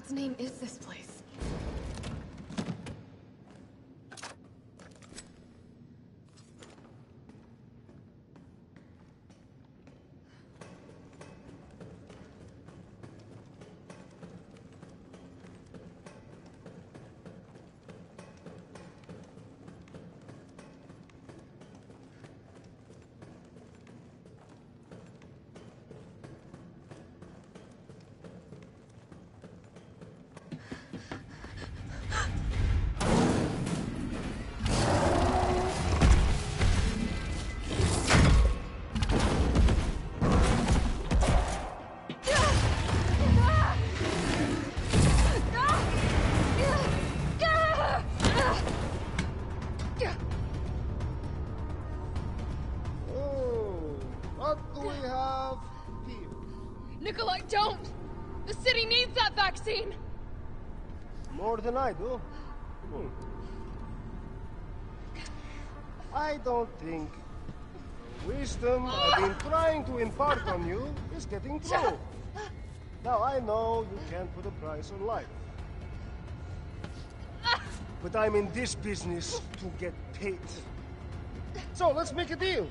God's name is this place? Vaccine! More than I do. Hmm. I don't think wisdom I've been trying to impart on you is getting through. Now I know you can't put a price on life. But I'm in this business to get paid. So let's make a deal.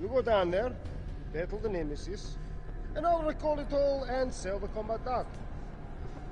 You go down there, battle the Nemesis, and I'll recall it all and sell the combat dog.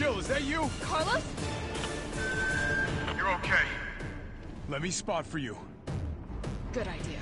Jill, is that you? Carlos? You're okay. Let me spot for you. Good idea.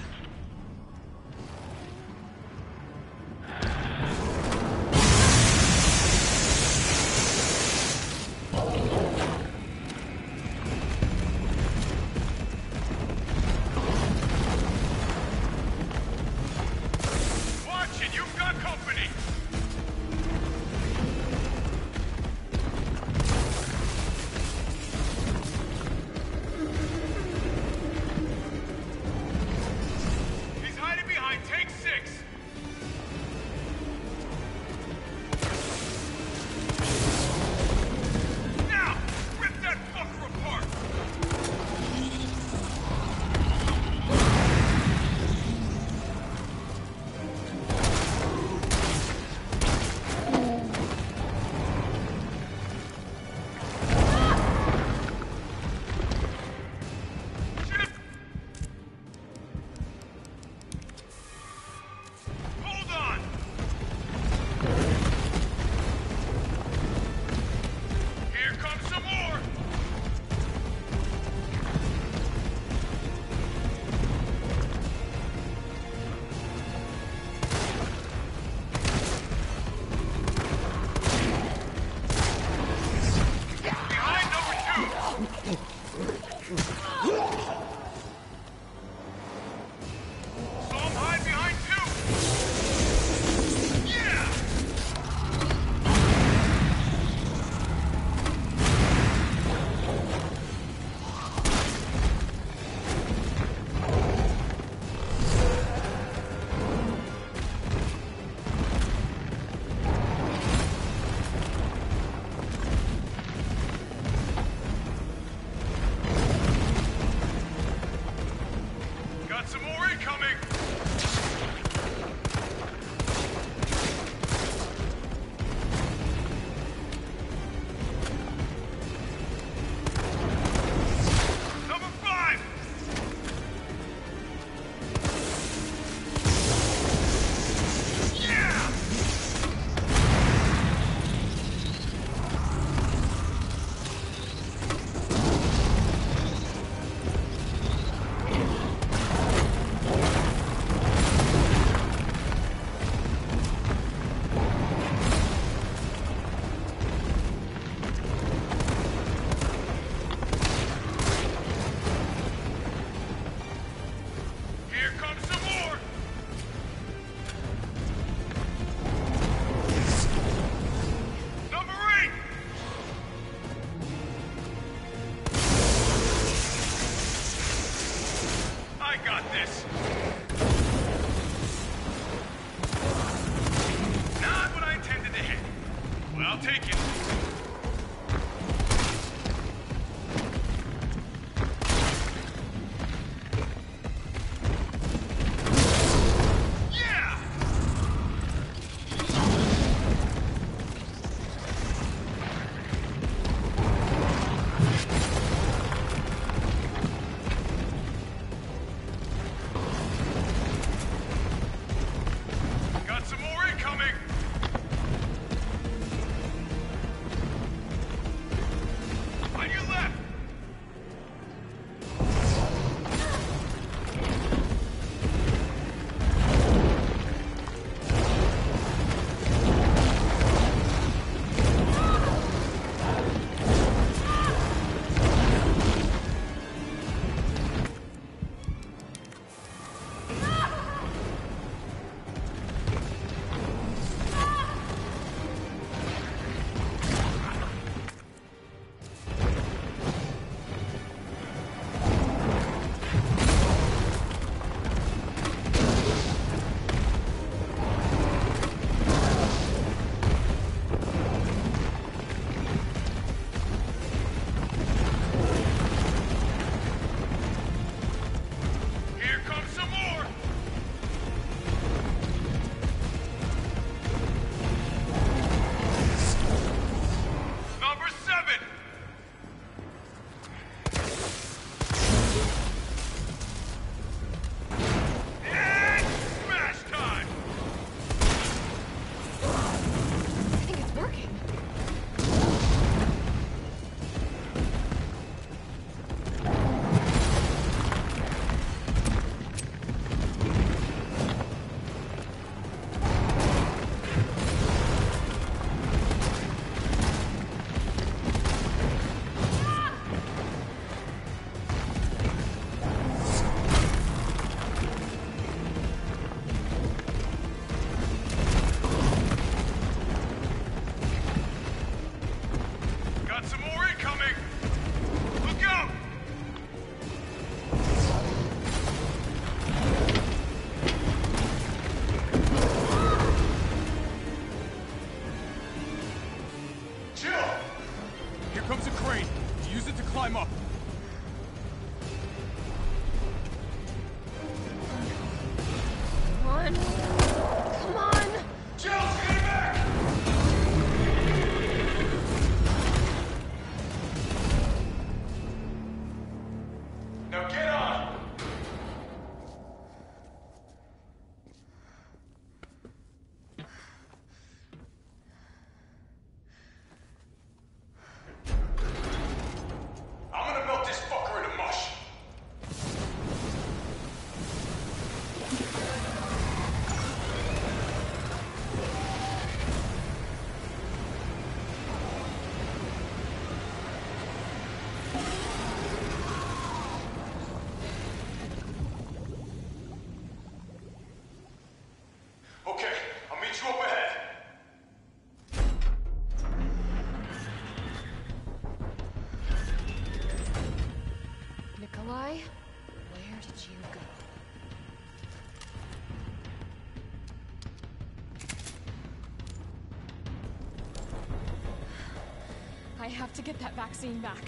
I have to get that vaccine back.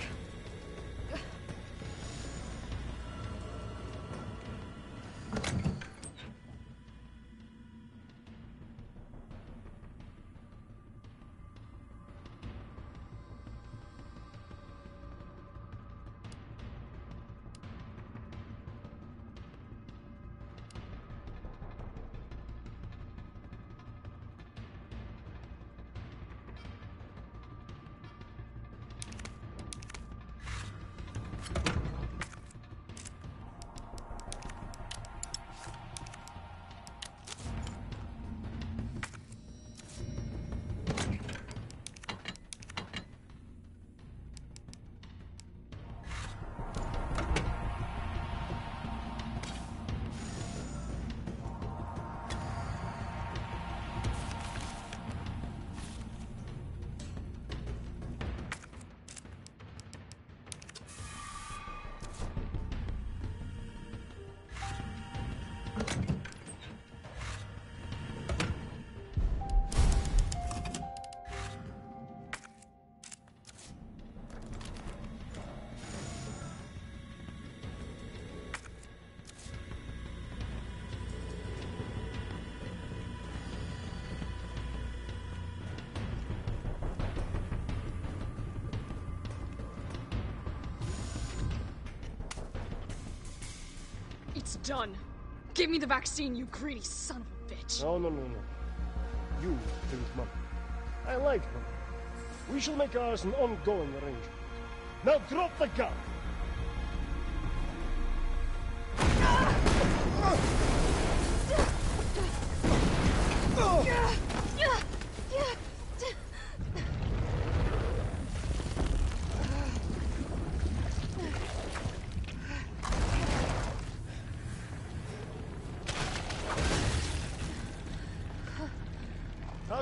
Done. Give me the vaccine, you greedy son of a bitch. No, no, no, no. You think money. I like money. We shall make ours an ongoing arrangement. Now drop the gun!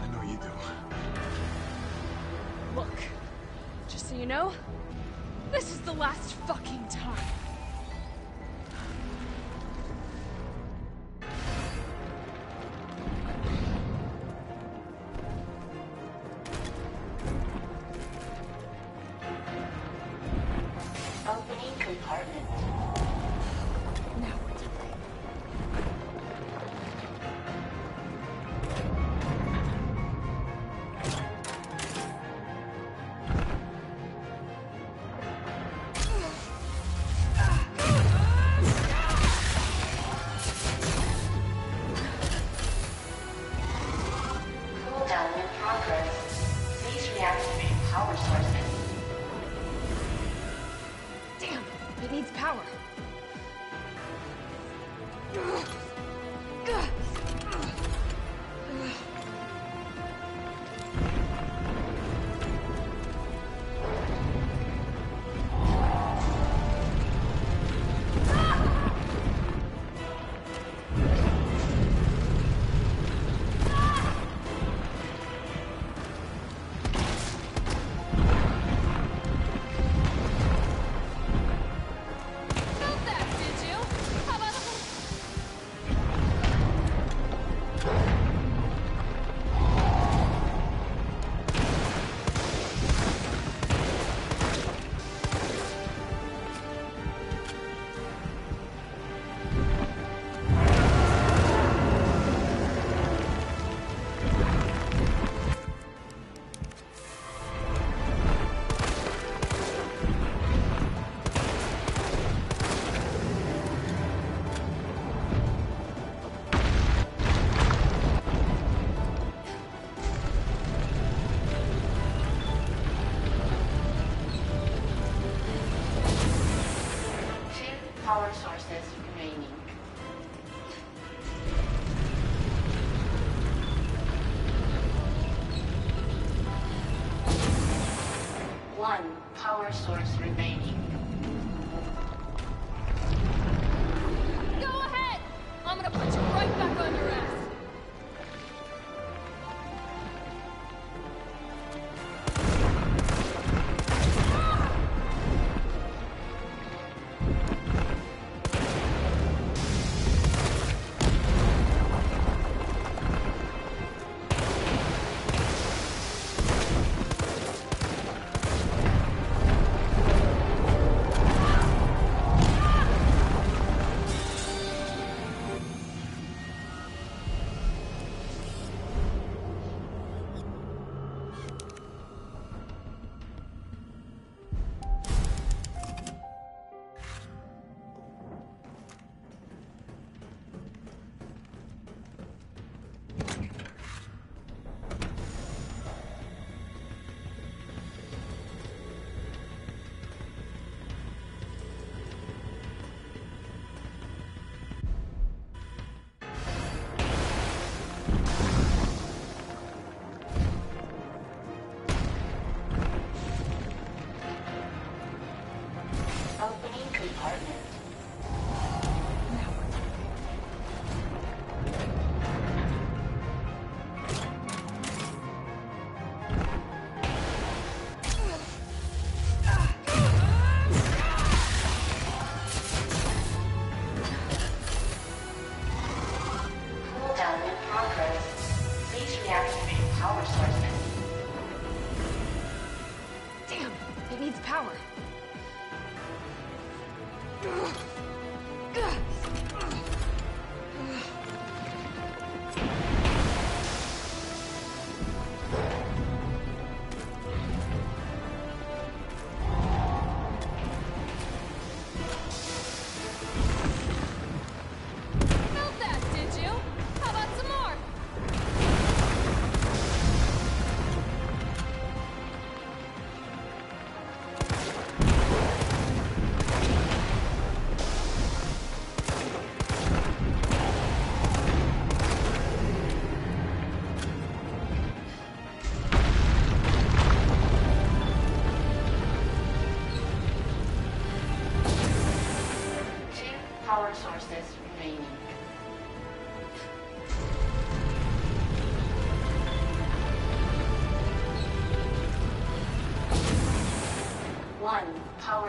I know you do. Look, just so you know, this is the last fucking time. Power sources remaining. One. Power source remaining. Go ahead! I'm gonna put you right back on your ass!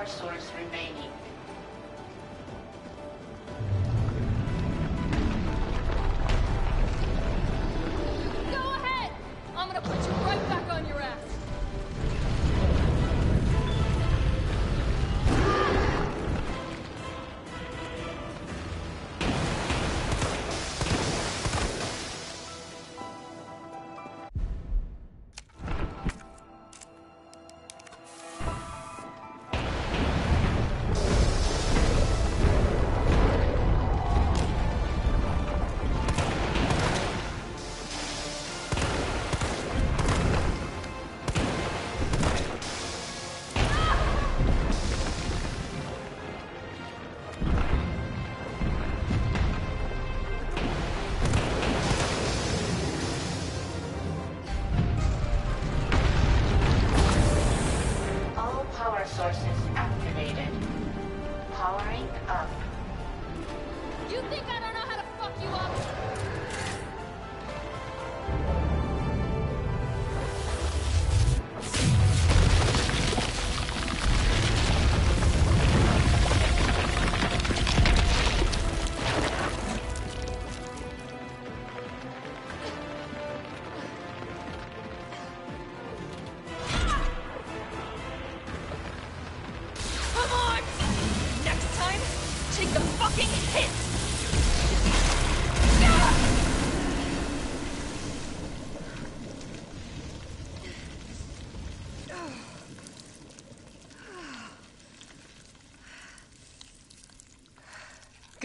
Power source remaining.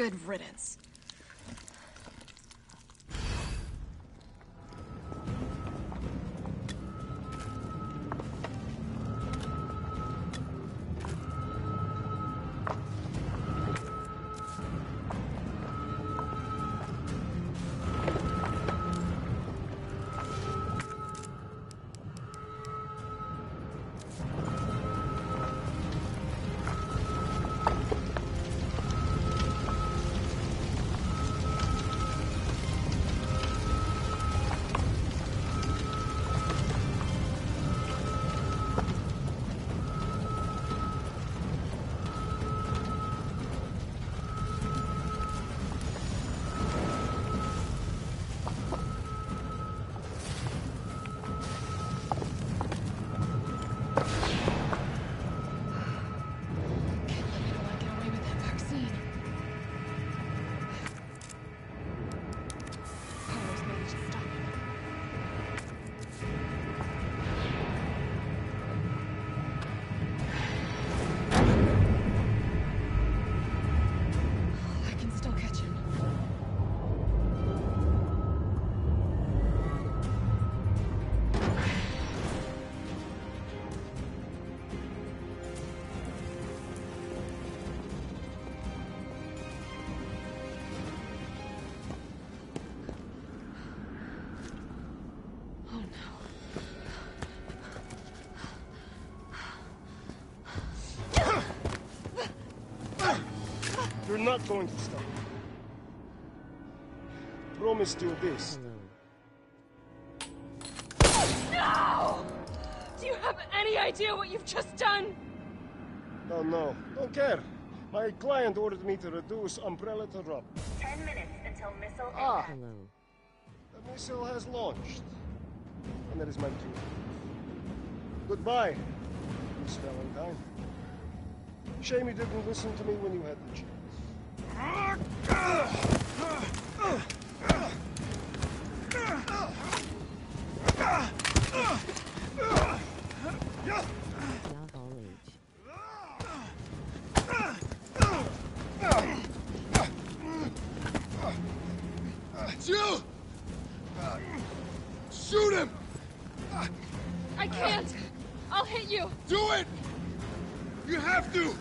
Good riddance. Not going to stop. Promise you this. No! Do you have any idea what you've just done? Oh no, don't care. My client ordered me to reduce Umbrella to rub. Ten minutes until missile Ah! hello. The missile has launched. And that is my cue. Goodbye, Miss Valentine. Shame you didn't listen to me when you had the chance. Not all age. Jill! Shoot him! I can't! I'll hit you! Do it! You have to!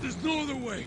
There's no other way.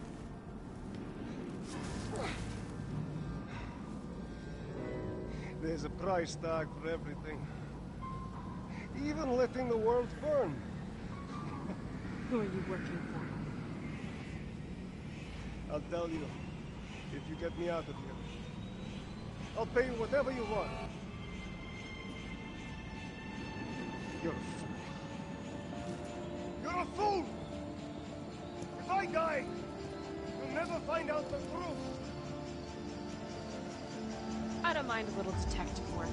There's a price tag for everything. Even letting the world burn. Who are you working for? I'll tell you. If you get me out of here. I'll pay you whatever you want. I don't mind a little detective work.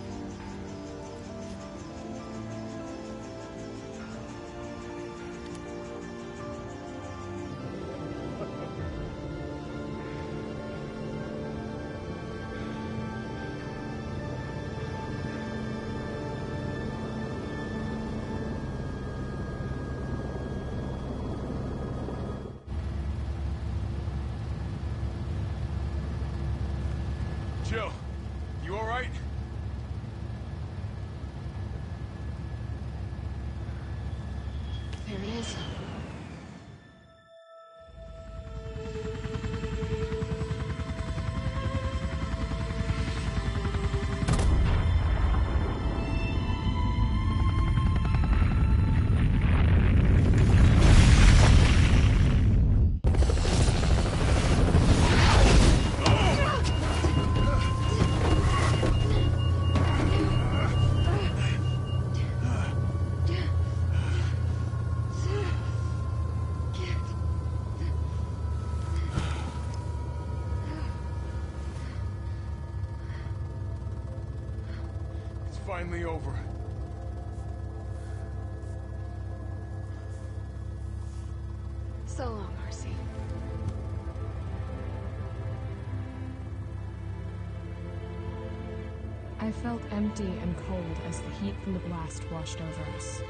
Empty and cold as the heat from the blast washed over us.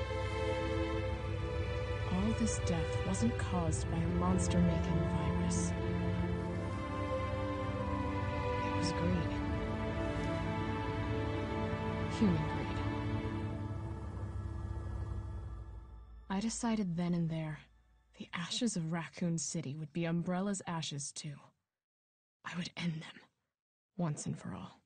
All this death wasn't caused by a monster making virus. It was greed. Human greed. I decided then and there the ashes of Raccoon City would be Umbrella's ashes too. I would end them, once and for all.